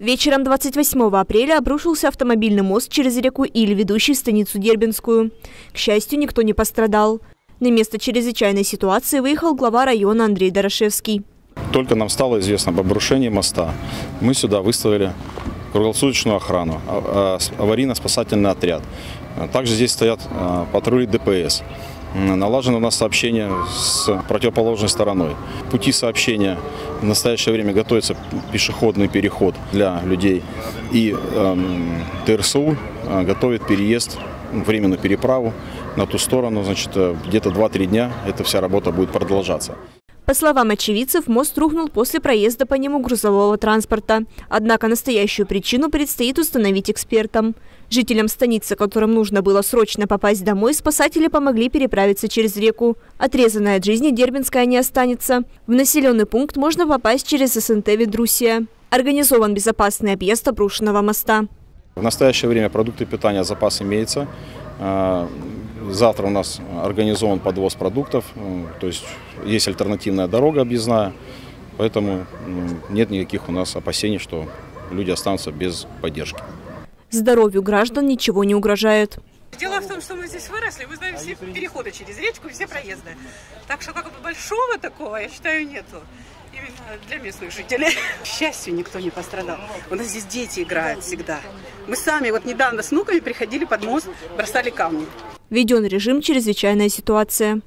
Вечером 28 апреля обрушился автомобильный мост через реку Иль, ведущий в станицу Дербинскую. К счастью, никто не пострадал. На место чрезвычайной ситуации выехал глава района Андрей Дорошевский. Только нам стало известно об обрушении моста. Мы сюда выставили круглосуточную охрану, а- а- аварийно-спасательный отряд. Также здесь стоят а, патрули ДПС. Налажено у нас сообщение с противоположной стороной. Пути сообщения в настоящее время готовится пешеходный переход для людей. И эм, ТРСУ э, готовит переезд, ну, временную переправу на ту сторону. Значит, э, где-то 2-3 дня эта вся работа будет продолжаться. По словам очевидцев, мост рухнул после проезда по нему грузового транспорта. Однако настоящую причину предстоит установить экспертам. Жителям станицы, которым нужно было срочно попасть домой, спасатели помогли переправиться через реку. Отрезанная от жизни Дербинская не останется. В населенный пункт можно попасть через СНТ «Ведрусия». Организован безопасный объезд обрушенного моста. В настоящее время продукты питания запас имеется. Завтра у нас организован подвоз продуктов, м, то есть есть альтернативная дорога объездная, поэтому нет никаких у нас опасений, что люди останутся без поддержки. Здоровью граждан ничего не угрожает. Дело в том, что мы здесь выросли, мы знаем все переходы через речку и все проезды. Так что как бы большого такого, я считаю, нету. Именно для местных жителей. К счастью, никто не пострадал. У нас здесь дети играют всегда. Мы сами вот недавно с внуками приходили под мост, бросали камни. Введен режим чрезвычайная ситуация.